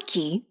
Nike